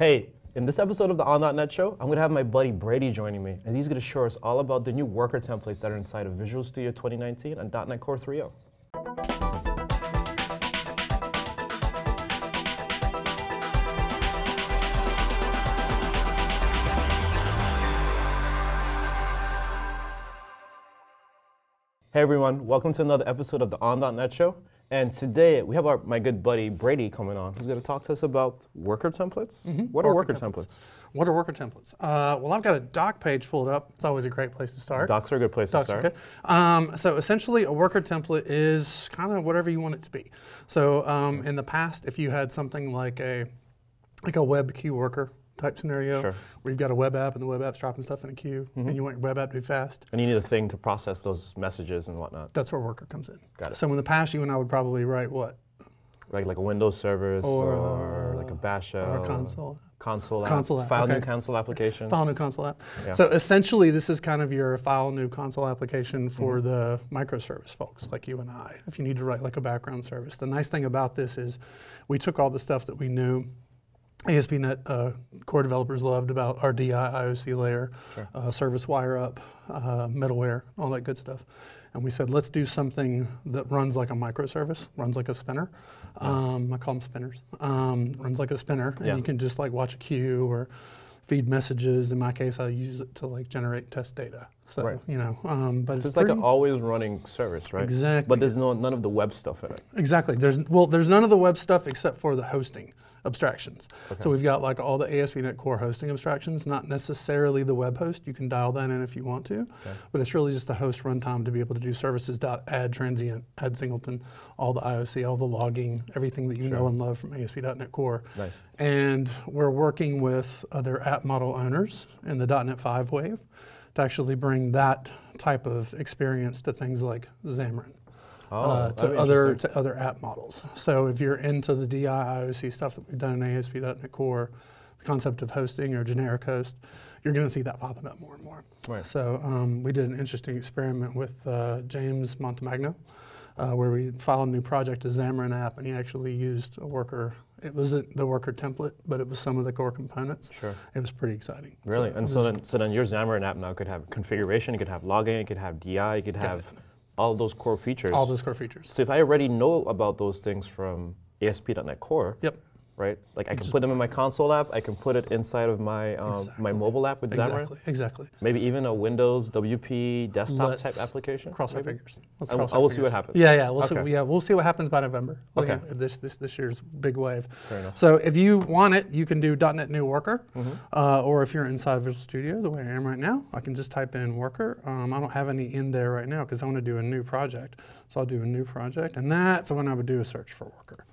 Hey, in this episode of the On.NET Show, I'm going to have my buddy Brady joining me, and he's going to show us all about the new worker templates that are inside of Visual Studio 2019 and .NET Core 3.0. Hey everyone, welcome to another episode of the On.NET Show. And today we have our, my good buddy Brady coming on, who's going to talk to us about worker templates. What are worker, templates? What are worker templates? Uh, well, I've got a doc page pulled up. It's always a great place to start. Docs are a good place Docs to are start. good. Um, so essentially, a worker template is kind of whatever you want it to be. So um, in the past, if you had something like a like a web queue worker type scenario, Sure. where you've got a web app and the web app's dropping stuff in a queue, and you want your web app to be fast, And you need a thing to process those messages and whatnot, that's where worker comes in. Got it. So in the past, you and I would probably write what like like a Windows service Or, or, like a bash shell, or a console. console app, Console app, file new console application. File new console app. Yeah. So essentially, this is kind of your file new console application for Mm-hmm. the microservice folks like you and I. If you need to write like a background service, the nice thing about this is we took all the stuff that we knew. ASP.NET uh, core developers loved about our DI IOC layer, Sure. uh, service wire up, uh, middleware, all that good stuff. And we said, let's do something that runs like a microservice, runs like a spinner. Um, I call them spinners. Um, runs like a spinner, and Yeah. you can just like watch a queue or feed messages. In my case, I use it to like generate test data. So Right. you know, um, but So it's, it's like an always running service, right? Exactly. But there's no none of the web stuff in it. Exactly. There's well, there's none of the web stuff except for the hosting abstractions. Okay. So we've got like all the ASP.NET Core hosting abstractions, not necessarily the web host. You can dial that in if you want to, Okay. but it's really just the host runtime to be able to do services dot add transient, add singleton, all the IOC, all the logging, everything that you know and love from ASP.NET Core. Nice. And we're working with other app model owners in the .NET 5 wave to actually bring that type of experience to things like Xamarin Oh, uh, to other to other app models. So if you're into the DI IOC stuff that we've done in ASP.NET Core, the concept of hosting or generic host, you're going to see that popping up more and more. Right. So um, we did an interesting experiment with uh, James Montemagno, uh, where we filed a new project, a Xamarin app, and he actually used a worker. It wasn't the worker template, but it was some of the core components. Sure. It was pretty exciting. Really? it and so then, so then your Xamarin app now could have configuration, it could have logging, it could have DI, it could have all those core features. all those core features. So if I already know about those things from ASP.NET Core, Yep. Right? Like I can put them in my console app, I can put it inside of my um, my mobile app with Xamarin. Exactly. Exactly. Maybe even a Windows WP desktop type Let's application. Cross our fingers. Let's I will- cross I will see what happens. Yeah, yeah, we'll Okay. see. Yeah, we'll see what happens by November. Okay. At This this this year's big wave. Fair enough. So if you want it, you can do .NET New Worker, Mm-hmm. uh, or if you're inside Visual Studio, the way I am right now, I can just type in Worker. Um, I don't have any in there right now because I want to do a new project. So I'll do a new project, and that's when I would do a search for Worker.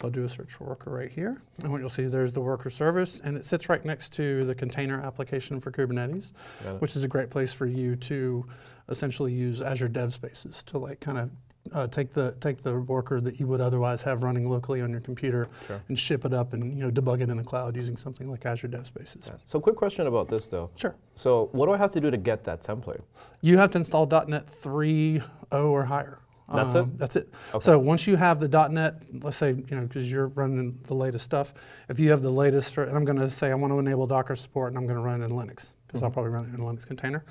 So I'll do a search for Worker right here, and what you'll see there's the Worker service, and it sits right next to the container application for Kubernetes, which is a great place for you to essentially use Azure Dev Spaces to like kind of uh, take the take the worker that you would otherwise have running locally on your computer Sure. and ship it up and you know debug it in the cloud using something like Azure Dev Spaces. Yeah. So quick question about this though. Sure. So what do I have to do to get that template? You have to install .NET 3.0 or higher. Um, That's it? That's it. Okay. So once you have the .NET, let's say you know because you're running the latest stuff. If you have the latest, and I'm going to say I want to enable Docker support, and I'm going to run it in Linux because I'll probably run it in a Linux container.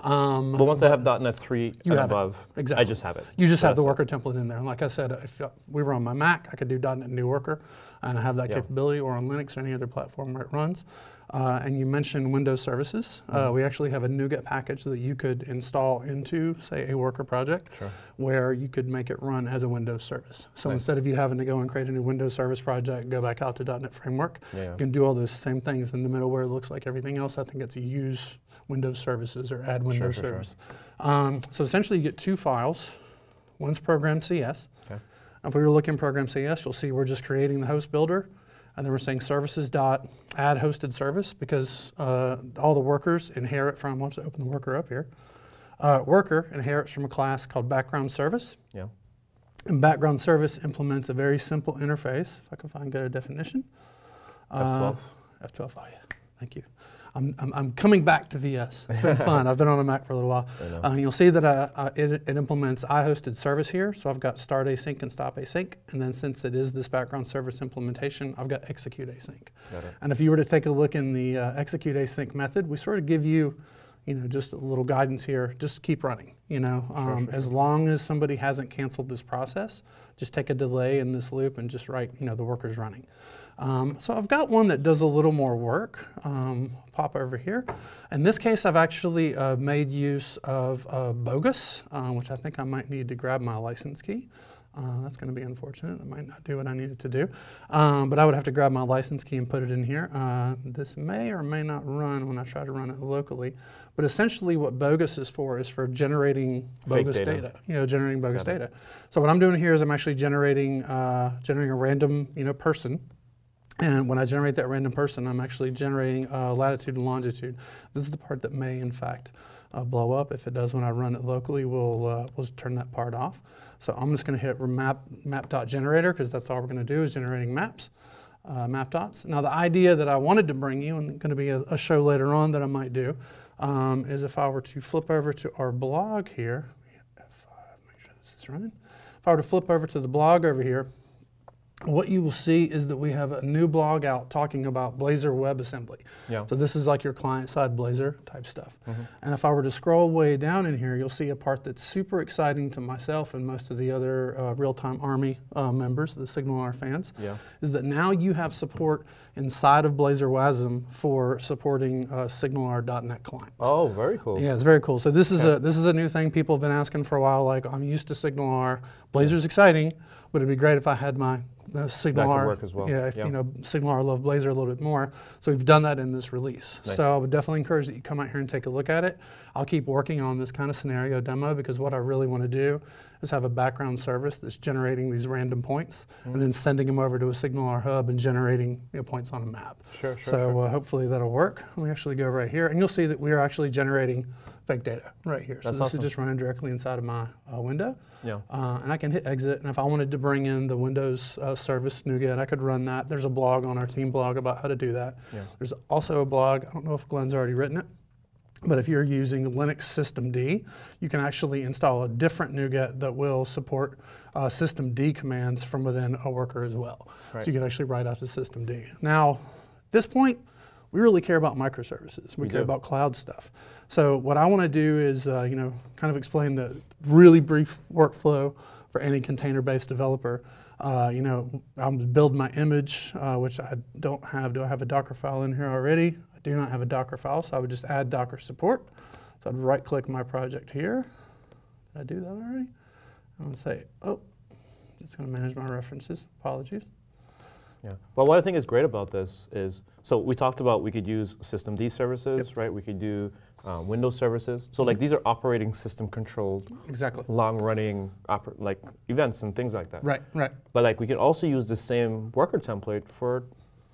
Um, But once I have .NET 3 You and it. above, I just have it. You just So have the that's it. worker template in there. And like I said, if uh, we were on my Mac, I could do .NET New Worker, and I have that Yeah. capability, or on Linux or any other platform where it runs. Uh, and you mentioned Windows services. Mm-hmm. Uh, we actually have a NuGet package that you could install into, say, a worker project, Sure. where you could make it run as a Windows service. So Nice. instead of you having to go and create a new Windows service project, go back out to .NET Framework, Yeah. you can do all those same things in the middle where it looks like everything else. I think it's use Windows services or add Windows sure, sure. service. Um, so essentially, you get two files. One's program CS. Okay. If we were looking program CS, you'll see we're just creating the host builder, and then we're saying services dot add hosted service because uh, all the workers inherit from. Let's open the worker up here. Uh, worker inherits from a class called background service. Yeah. And background service implements a very simple interface. If I can find good a definition. F12. Uh, F12. Oh yeah. Thank you. I'm, I'm, I'm coming back to VS. It's been fun. I've been on a Mac for a little while. Uh, you'll see that uh, uh, it, it implements IHostedService here. So I've got start async and stop async. And then since it is this background service implementation, I've got execute async. Got. And if you were to take a look in the uh, execute async method, we sort of give you, you know, just a little guidance here. Just keep running. You know, Sure, um, sure, as long as somebody hasn't canceled this process, just take a delay in this loop and just write, you know, the worker's running. Um, so I've got one that does a little more work. Um, pop over here. In this case, I've actually uh, made use of uh, Bogus, uh, which I think I might need to grab my license key. Uh, that's going to be unfortunate. I might not do what I needed to do. Um, but I would have to grab my license key and put it in here. Uh, this may or may not run when I try to run it locally. But essentially what Bogus is for is for generating Fake bogus data. data. You know, generating bogus data. So what I'm doing here is I'm actually generating, uh, generating a random, you know, person. And when I generate that random person, I'm actually generating uh, latitude and longitude. This is the part that may, in fact, uh, blow up. If it does when I run it locally, we'll, uh, we'll just turn that part off. So I'm just going to hit map, map.generator because that's all we're going to do is generating maps, uh, map dots. Now the idea that I wanted to bring you, and going to be a, a show later on that I might do, um, is if I were to flip over to our blog here, F5, make sure this is running. If I were to flip over to the blog over here, what you will see is that we have a new blog out talking about Blazor WebAssembly. Yeah. So this is like your client-side Blazor type stuff. Mm-hmm. And if I were to scroll way down in here, you'll see a part that's super exciting to myself and most of the other uh, real-time Army uh, members, the SignalR fans, Yeah. is that now you have support inside of Blazor WASM for supporting uh, SignalR.net clients. Oh, very cool. Yeah, it's very cool. So this is Okay. a this is a new thing people have been asking for a while. Like I'm used to SignalR. Blazor's exciting, but it'd be great if I had my uh, SignalR. work as well. Yeah, if you know SignalR love Blazor a little bit more. So we've done that in this release. Nice. So I would definitely encourage that you come out here and take a look at it. I'll keep working on this kind of scenario demo because what I really want to do is have a background service that's generating these random points Mm-hmm. and then sending them over to a SignalR hub and generating you know, points on a map. Sure, sure, So sure. uh, hopefully that'll work. Let me actually go right here, and you'll see that we are actually generating fake data right here. So this awesome. is just running directly inside of my uh, window. Yeah. Uh, and I can hit exit, and if I wanted to bring in the Windows uh, service NuGet, I could run that. There's a blog on our team blog about how to do that. Yeah. There's also a blog, I don't know if Glenn's already written it, but if you're using Linux systemd, you can actually install a different NuGet that will support uh, systemd commands from within a worker as well. Right. So you can actually write out to systemd. Now, at this point, we really care about microservices. We, We care do. about cloud stuff. So what I want to do is, uh, you know, kind of explain the really brief workflow for any container-based developer. Uh, you know, I'm building my image, uh, which I don't have. Do I have a Docker file in here already? Do not have a Docker file, so I would just add Docker support. So I'd right-click my project here. Did I do that already? I'm gonna say, oh, it's gonna manage my references. Apologies. Yeah. Well, what I think is great about this is, so we talked about we could use systemd services, right? We could do uh, Windows services. So like these are operating system controlled, Exactly. long running oper- like events and things like that. Right, right. But like we could also use the same worker template for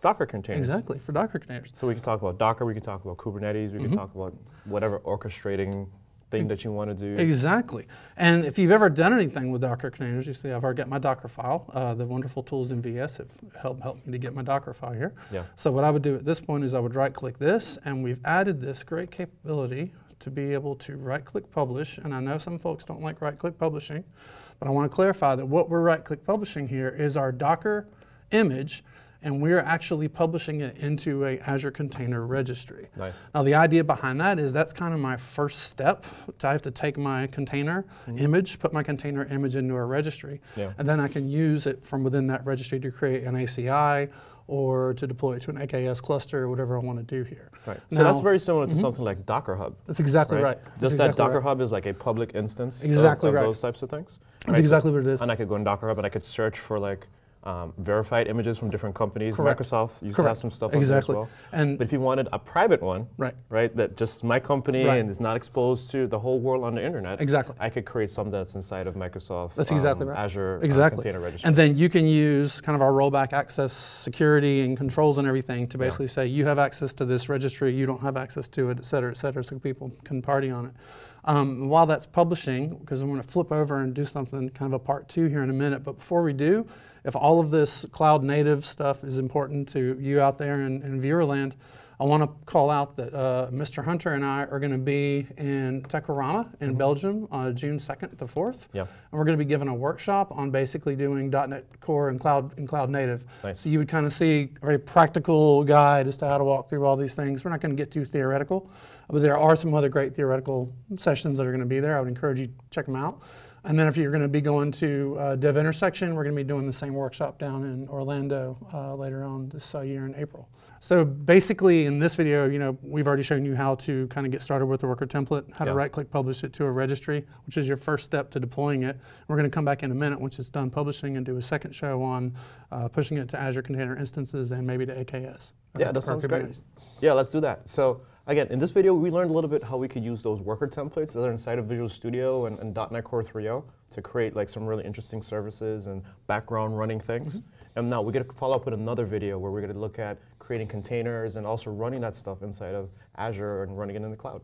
Docker containers. Exactly, for Docker containers. So we can talk about Docker, we can talk about Kubernetes, we Mm-hmm. could talk about whatever orchestrating thing that you want to do. Exactly. And if you've ever done anything with Docker containers, you see I've already got my Docker file. Uh, the wonderful tools in VS have helped, helped me to get my Docker file here. Yeah. So what I would do at this point is I would right click this and we've added this great capability to be able to right click publish. And I know some folks don't like right click publishing, but I want to clarify that what we're right click publishing here is our Docker image and we're actually publishing it into a Azure Container Registry. Nice. Now the idea behind that is that's kind of my first step. I have to take my container mm-hmm. image, put my container image into a registry, Yeah. and then I can use it from within that registry to create an ACI or to deploy it to an AKS cluster or whatever I want to do here. Right. So that's very similar to mm-hmm. something like Docker Hub. That's exactly right? right. That's Just exactly that Docker right. Hub is like a public instance of- Exactly of, right. those types of things. That's exactly what it is. And I could go in Docker Hub and I could search for like um, verified images from different companies. Correct. Microsoft used to have some stuff on Exactly. there as well. And- but if you wanted a private one, Right. right, that just my company Right. and is not exposed to the whole world on the internet, Exactly. I could create something that's inside of Microsoft. That's exactly um, right. Azure uh, exactly. Container Registry. And then you can use kind of our role-based access security and controls and everything to Yeah. basically say you have access to this registry, you don't have access to it, et cetera, et cetera, so people can party on it. Um, while that's publishing, because I'm going to flip over and do something kind of a part two here in a minute, but before we do, if all of this cloud native stuff is important to you out there in, in Viewerland, I want to call out that uh, Mr. Hunter and I are going to be in Techorama in Belgium on June 2nd to 4th. Yeah. And we're going to be giving a workshop on basically doing .NET Core and Cloud and Cloud Native. Nice. So you would kind of see a very practical guide as to how to walk through all these things. We're not going to get too theoretical, but there are some other great theoretical sessions that are going to be there. I would encourage you to check them out. And then if you're going to be going to uh, Dev Intersection, we're going to be doing the same workshop down in Orlando uh, later on this uh, year in April. So basically in this video, you know, we've already shown you how to kind of get started with the worker template, how Yeah. to right click publish it to a registry, which is your first step to deploying it. We're going to come back in a minute once it's done publishing and do a second show on uh, pushing it to Azure Container Instances and maybe to AKS. Yeah, that sounds great. Yeah, let's do that. So again, in this video, we learned a little bit how we could use those worker templates that are inside of Visual Studio and, and .NET Core 3.0 to create like some really interesting services and background running things. Mm-hmm. And now we're gonna follow up with another video where we're gonna look at creating containers and also running that stuff inside of Azure and running it in the cloud.